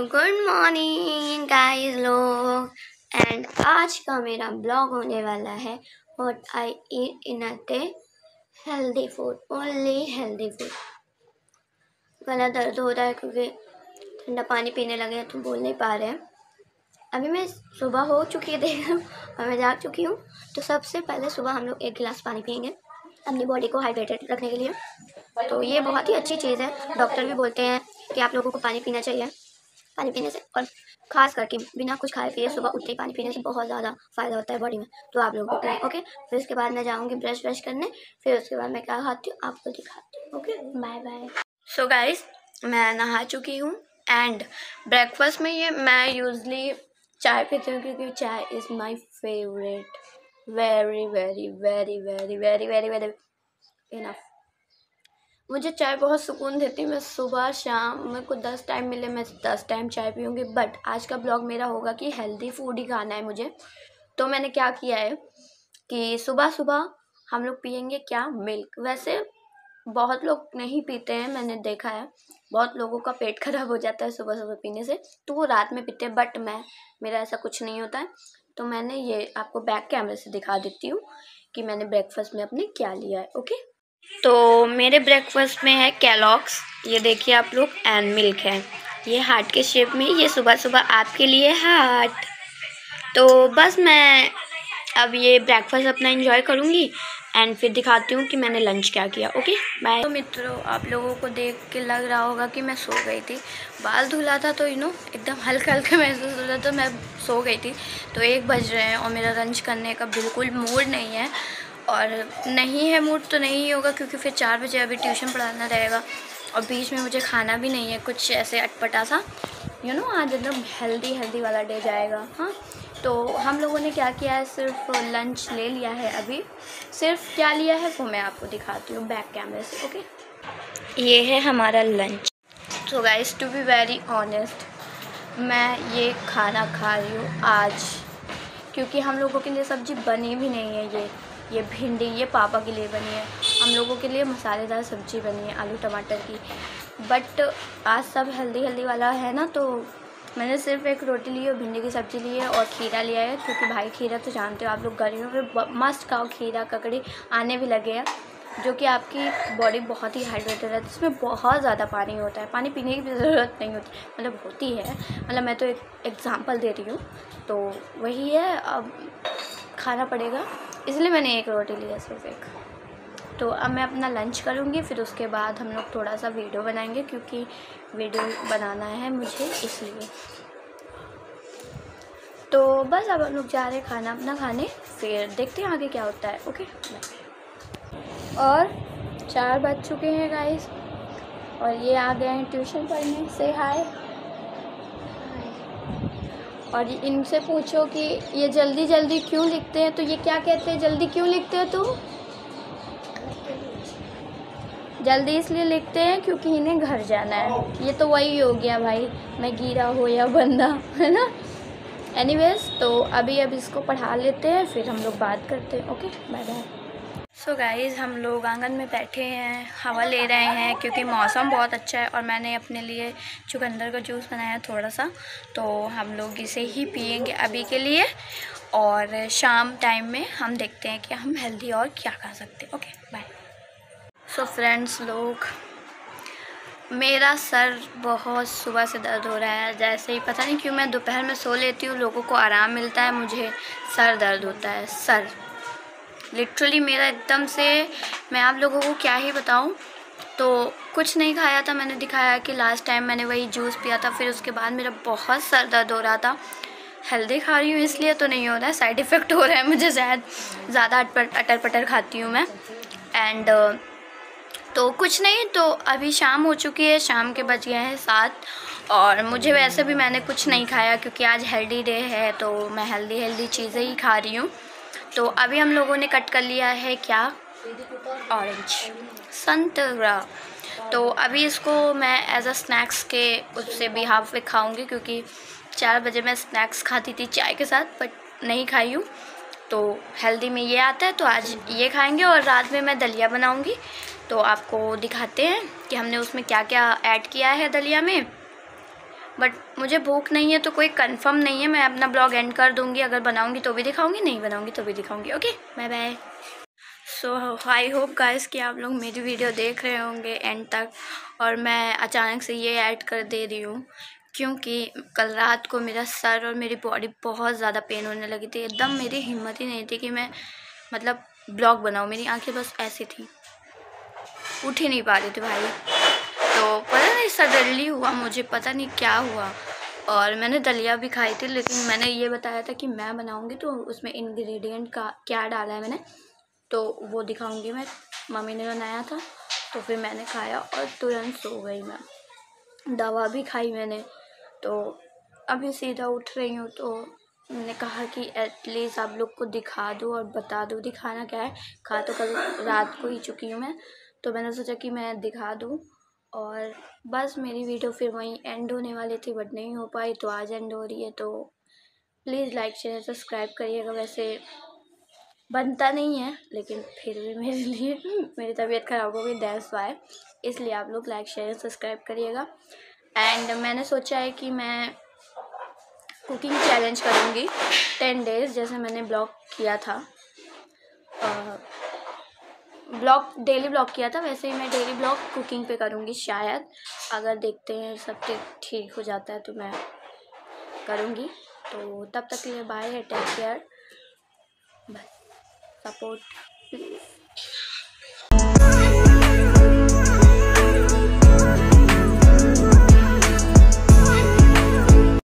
Good morning guys लोग। And आज का मेरा ब्लॉग होने वाला है what I eat in a day healthy food only healthy food गला दर्द हो रहा है क्योंकि ठंडा पानी पीने लगे हैं तो बोल नहीं पा रहे हैं। अभी मैं सुबह हो चुकी है, देख और मैं जाग चुकी हूँ। तो सबसे पहले सुबह हम लोग एक गिलास पानी पियेंगे अपनी बॉडी को हाइड्रेटेड रखने के लिए। तो ये बहुत ही अच्छी चीज़ है। डॉक्टर भी बोलते हैं कि आप लोगों को पानी पीना चाहिए। पानी पीने से और खास करके बिना कुछ खाए पिए सुबह उठते ही पानी पीने से बहुत ज़्यादा फ़ायदा होता है बॉडी में। तो आप लोगों को करें ओके फिर उसके बाद मैं जाऊँगी ब्रश व्रश करने, फिर उसके बाद मैं क्या खाती हूँ, आपको दिखाती हूँ okay bye bye so guys मैं नहा चुकी हूँ एंड ब्रेकफास्ट में ये मैं यूजली चाय पीती हूँ क्योंकि chai is my favourite very very very very very very very enough मुझे चाय बहुत सुकून देती है। मैं सुबह, शाम, मेरे को दस टाइम मिले, मैं दस टाइम चाय पीऊँगी। बट आज का ब्लॉग मेरा होगा कि हेल्दी फ़ूड ही खाना है मुझे। तो मैंने क्या किया है कि सुबह सुबह हम लोग पियेंगे क्या? मिल्क वैसे बहुत लोग नहीं पीते हैं, मैंने देखा है। बहुत लोगों का पेट खराब हो जाता है सुबह सुबह पीने से। तो वो रात में पीते हैं बट मैं, मेरा ऐसा कुछ नहीं होता है। तो मैंने ये आपको बैक कैमरे से दिखा देती हूँ कि मैंने ब्रेकफास्ट में अपने क्या लिया है ओके तो मेरे ब्रेकफास्ट में है कैलॉक्स ये देखिए आप लोग एंड मिल्क है। ये हार्ट के शेप में, ये सुबह सुबह आपके लिए हार्ट तो बस मैं अब ये ब्रेकफास्ट अपना इंजॉय करूँगी एंड फिर दिखाती हूँ कि मैंने लंच क्या किया ओके बाय तो मित्रों, आप लोगों को देख के लग रहा होगा कि मैं सो गई थी। बाल धुला था तो यू नो एकदम हल्का हल्का महसूस हो रहा तो मैं सो गई थी। तो एक बज रहे हैं और मेरा लंच करने का बिल्कुल मूड नहीं है। और नहीं है मूड तो नहीं होगा, क्योंकि फिर चार बजे अभी ट्यूशन पढ़ाना रहेगा और बीच में मुझे खाना भी नहीं है, कुछ ऐसे अटपटा सा यू नो आज एकदम हेल्दी हेल्दी वाला डे जाएगा हाँ। तो हम लोगों ने क्या किया है, सिर्फ़ लंच ले लिया है अभी। सिर्फ़ क्या लिया है, वो मैं आपको दिखाती हूँ बैक कैमरे से ओके ये है हमारा lunch so guys to be very honest मैं ये खाना खा रही हूँ आज, क्योंकि हम लोगों के लिए सब्ज़ी बनी भी नहीं है ये। ये भिंडी, ये पापा के लिए बनी है। हम लोगों के लिए मसालेदार सब्ज़ी बनी है, आलू टमाटर की। बट आज सब हेल्दी हेल्दी वाला है ना तो मैंने सिर्फ़ एक रोटी ली है, भिंडी की सब्ज़ी ली है और खीरा लिया है, क्योंकि भाई खीरा तो जानते हो आप लोग, गर्मियों में मस्त खाओ, खीरा, ककड़ी आने भी लगे हैं, जो कि आपकी बॉडी बहुत ही हाइड्रेटेड रहती है। इसमें बहुत ज़्यादा पानी होता है, पानी पीने की भी ज़रूरत नहीं होती मतलब होती है। मतलब मैं तो एक एग्ज़ाम्पल दे रही हूँ तो वही है, अब खाना पड़ेगा। इसलिए मैंने एक रोटी लिया सिर्फ़ एक। तो अब मैं अपना लंच करूँगी, फिर उसके बाद हम लोग थोड़ा सा वीडियो बनाएँगे, क्योंकि वीडियो बनाना है मुझे, इसलिए। तो बस अब हम लोग जा रहे हैं खाना अपना खाने, फिर देखते हैं आगे क्या होता है ओके और चार बज चुके हैं गाइस और ये आ गए हैं ट्यूशन पढ़ने। से हाय और इनसे पूछो कि ये जल्दी जल्दी क्यों लिखते हैं? तो ये क्या कहते हैं? जल्दी क्यों लिखते हो तुम? जल्दी इसलिए लिखते हैं क्योंकि इन्हें घर जाना है। ये तो वही हो गया भाई। मैं गिरा हो या बंदा, है ना? एनीवेज तो अभी अब इसको पढ़ा लेते हैं, फिर हम लोग बात करते हैं। Okay bye bye so so guys हम लोग आँगन में बैठे हैं, हवा ले रहे हैं क्योंकि मौसम बहुत अच्छा है और मैंने अपने लिए चुकंदर का जूस बनाया थोड़ा सा। तो हम लोग इसे ही पियेंगे अभी के लिए और शाम टाइम में हम देखते हैं कि हम हेल्दी और क्या खा सकते हैं। ओके बाय सो फ्रेंड्स लोग, मेरा सर बहुत सुबह से दर्द हो रहा है। जैसे ही, पता नहीं क्यों मैं दोपहर में सो लेती हूँ, लोगों को आराम मिलता है, मुझे सर दर्द होता है, सर। लिटरली मेरा एकदम से, मैं आप लोगों को क्या ही बताऊँ। तो कुछ नहीं खाया था, मैंने दिखाया कि लास्ट टाइम मैंने वही जूस पिया था, फिर उसके बाद मेरा बहुत सर दर्द हो रहा था। हेल्दी खा रही हूँ इसलिए तो नहीं हो रहा है साइड इफ़ेक्ट हो रहा है मुझे शायद। ज़्यादा अटर पटर खाती हूँ मैं। एंड तो कुछ नहीं तो अभी शाम हो चुकी है, शाम के बज गए हैं सात। और मुझे वैसे भी मैंने कुछ नहीं खाया, क्योंकि आज हेल्दी डे है तो मैं हेल्दी हेल्दी चीज़ें ही खा रही हूँ। तो अभी हम लोगों ने कट कर लिया है क्या? ऑरेंज संतरा तो अभी इसको मैं एज अ स्नैक्स के उससे भी हाफ़ वे खाऊँगी क्योंकि चार बजे मैं स्नैक्स खाती थी चाय के साथ बट नहीं खाई हूँ। तो हेल्दी में ये आता है तो आज ये खाएँगे और रात में मैं दलिया बनाऊँगी। तो आपको दिखाते हैं कि हमने उसमें क्या क्या ऐड किया है दलिया में। बट मुझे भूख नहीं है तो कोई कंफर्म नहीं है। मैं अपना ब्लॉग एंड कर दूँगी। अगर बनाऊँगी तो भी दिखाऊँगी, नहीं बनाऊँगी तो भी दिखाऊँगी। Okay bye bye so I hope guys कि आप लोग मेरी वीडियो देख रहे होंगे एंड तक। और मैं अचानक से ये ऐड कर दे रही हूँ, क्योंकि कल रात को मेरा सर और मेरी बॉडी बहुत ज़्यादा पेन होने लगी थी। एकदम मेरी हिम्मत ही नहीं थी कि मैं मतलब ब्लॉग बनाऊँ। मेरी आँखें बस ऐसी थी। उठ ही नहीं पा रही थी भाई। तो पता नहीं सडनली हुआ, मुझे पता नहीं क्या हुआ। और मैंने दलिया भी खाई थी, लेकिन मैंने ये बताया था कि मैं बनाऊँगी तो उसमें इंग्रेडिएंट का क्या डाला है मैंने तो वो दिखाऊँगी मैं। मम्मी ने बनाया था तो फिर मैंने खाया और तुरंत सो गई मैं। दवा भी खाई मैंने तो अभी सीधा उठ रही हूँ तो मैंने कहा कि एटलीस्ट आप लोग को दिखा दूँ और बता दूँ, दिखाना क्या है। खा तो कल रात को ही चुकी हूँ मैं तो मैंने सोचा कि मैं दिखा दूँ। और बस मेरी वीडियो फिर वहीं एंड होने वाली थी बट नहीं हो पाई तो आज एंड हो रही है तो प्लीज़ लाइक शेयर सब्सक्राइब करिएगा वैसे बनता नहीं है, लेकिन फिर भी मेरे लिए, मेरी तबीयत ख़राब हो गई दैट्स वाई इसलिए आप लोग लाइक शेयर सब्सक्राइब करिएगा। एंड मैंने सोचा है कि मैं कुकिंग चैलेंज करूँगी टेन डेज़ जैसे मैंने ब्लॉग किया था। ब्लॉग डेली ब्लॉग किया था, वैसे ही मैं डेली ब्लॉग कुकिंग पे करूँगी शायद। अगर देखते हैं, सब ठीक हो जाता है तो मैं करूँगी। तो तब तक के लिए बाय है टेक केयर बस सपोर्ट please